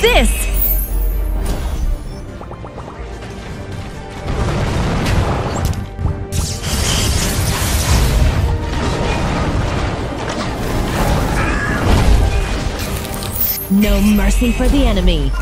This? No mercy for the enemy.